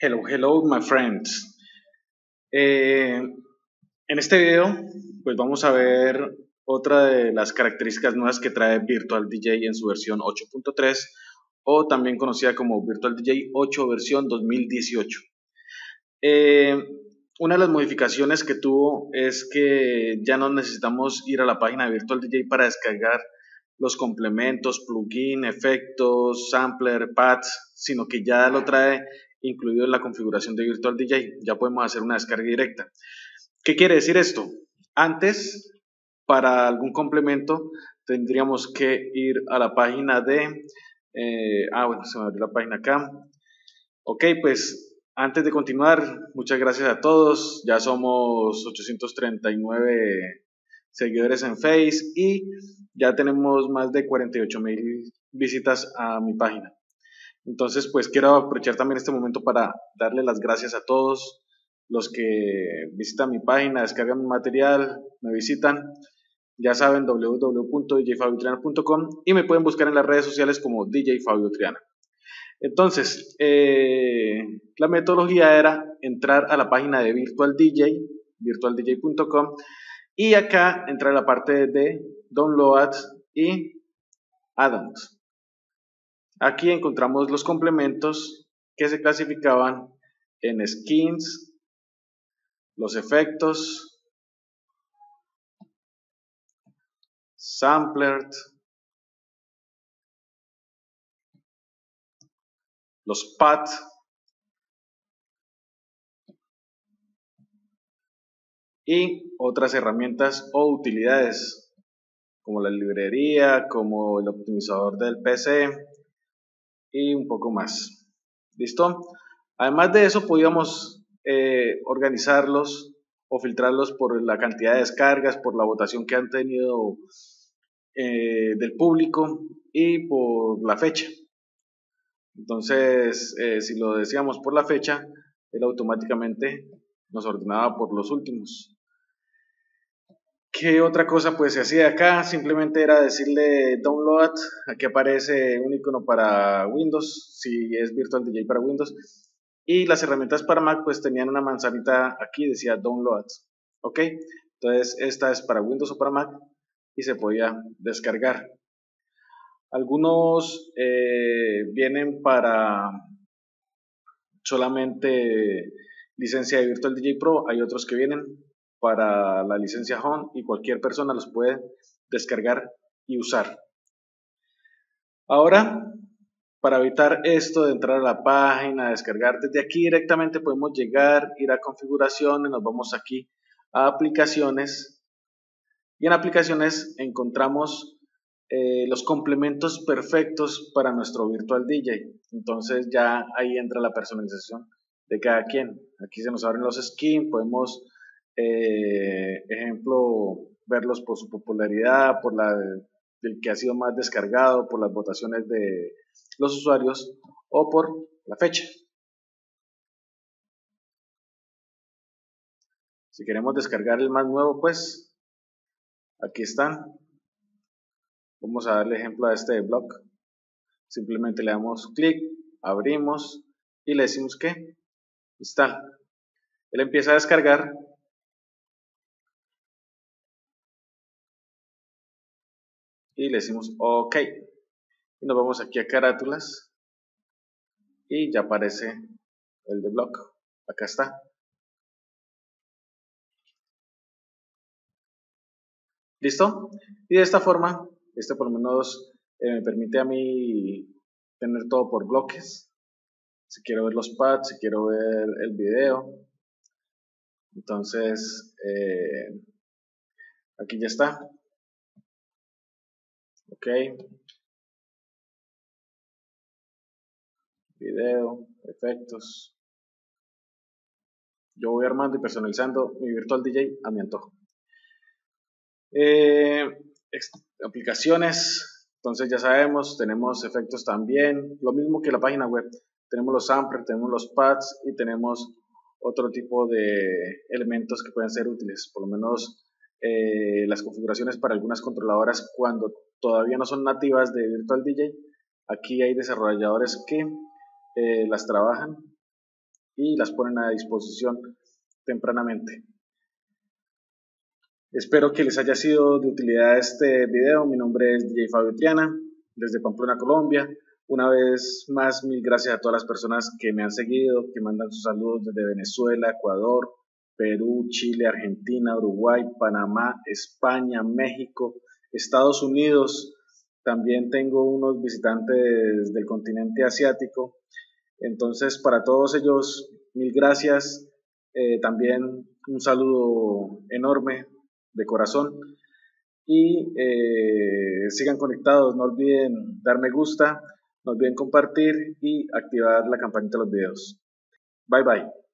Hello, hello, my friends. Eh, en este video, pues vamos a ver otra de las características nuevas que trae Virtual DJ en su versión 8.3 o también conocida como Virtual DJ 8 versión 2018. Eh, una de las modificaciones que tuvo es que ya no necesitamos ir a la página de Virtual DJ para descargar los complementos, plugin, efectos, sampler, pads, sino que ya lo trae incluido en la configuración de Virtual DJ. Ya podemos hacer una descarga directa. ¿Qué quiere decir esto? Antes, para algún complemento, tendríamos que ir a la página de... Eh, ah, bueno, se me abrió la página acá. Ok, pues antes de continuar, muchas gracias a todos. Ya somos 839 seguidores en Face y ya tenemos más de 48 mil visitas a mi página. Entonces, pues quiero aprovechar también este momento para darle las gracias a todos los que visitan mi página, descargan mi material, me visitan. Ya saben, www.djfabiotriana.com y me pueden buscar en las redes sociales como DJ Fabio Triana. Entonces, eh, la metodología era entrar a la página de Virtual DJ, virtualdj.com, y acá entrar a la parte de Downloads y Addons. Aquí encontramos los complementos que se clasificaban en skins, los efectos, sampler, los pads, y otras herramientas o utilidades como la librería, como el optimizador del PC, y un poco más. ¿Listo? Además de eso, podíamos eh, organizarlos o filtrarlos por la cantidad de descargas, por la votación que han tenido eh, del público y por la fecha. Entonces, eh, si lo decíamos por la fecha, él automáticamente nos ordenaba por los últimos. ¿Qué otra cosa pues se hacía acá? Simplemente era decirle download, aquí aparece un icono para Windows, si es Virtual DJ para Windows, y las herramientas para Mac pues tenían una manzanita aquí, decía download, ¿ok? Entonces esta es para Windows o para Mac y se podía descargar. Algunos eh, vienen para solamente licencia de Virtual DJ Pro, hay otros que vienen para la licencia Home y cualquier persona los puede descargar y usar. Ahora, para evitar esto de entrar a la página, descargar desde aquí directamente podemos llegar, ir a configuraciones, nos vamos aquí a aplicaciones y en aplicaciones encontramos eh, los complementos perfectos para nuestro virtual DJ. Entonces ya ahí entra la personalización de cada quien. Aquí se nos abren los skins, podemos eh, ejemplo, verlos por su popularidad, por la del que ha sido más descargado, por las votaciones de los usuarios o por la fecha. Si queremos descargar el más nuevo, pues aquí están. Vamos a darle ejemplo a este blog. Simplemente le damos clic, abrimos y le decimos que está. Él empieza a descargar y le decimos OK. Y nos vamos aquí a carátulas y ya aparece el de blog. Acá está. ¿Listo? Y de esta forma, este por lo menos eh, me permite a mí tener todo por bloques. Si quiero ver los pads, si quiero ver el video. Entonces, eh, aquí ya está ok. Video efectos. Yo voy armando y personalizando mi virtual DJ a mi antojo. Eh, aplicaciones. Entonces ya sabemos tenemos efectos también. Lo mismo que la página web. Tenemos los samplers tenemos los pads y tenemos otro tipo de elementos que pueden ser útiles. Por lo menos eh, las configuraciones para algunas controladoras cuando todavía no son nativas de Virtual DJ. Aquí hay desarrolladores que eh, las trabajan y las ponen a disposición tempranamente. Espero que les haya sido de utilidad este video. Mi nombre es DJ Fabio Triana, desde Pamplona, Colombia. Una vez más, mil gracias a todas las personas que me han seguido, que mandan sus saludos desde Venezuela, Ecuador, Perú, Chile, Argentina, Uruguay, Panamá, España, México, Estados Unidos. También tengo unos visitantes del continente asiático. Entonces, para todos ellos, mil gracias. Eh, también un saludo enorme de corazón. Y eh, sigan conectados, no olviden dar me gusta, no olviden compartir y activar la campanita de los videos. Bye bye.